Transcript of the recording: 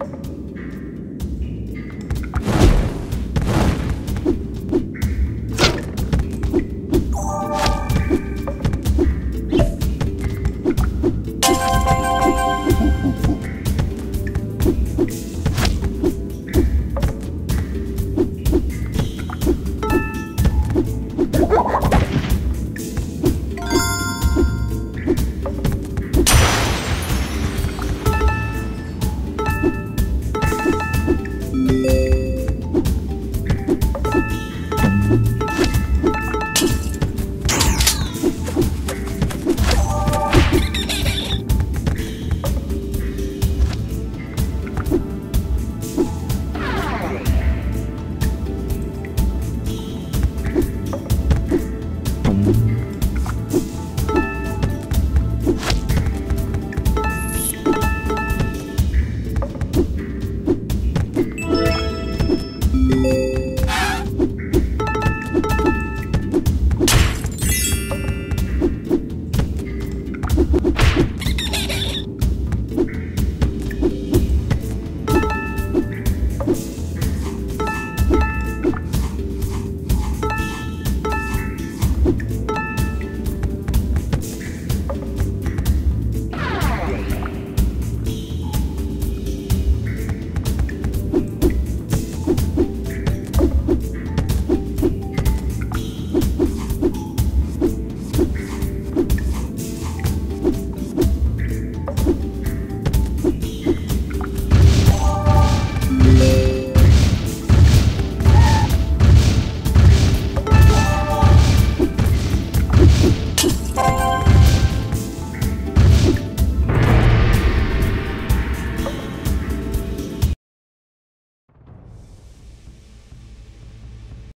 you. you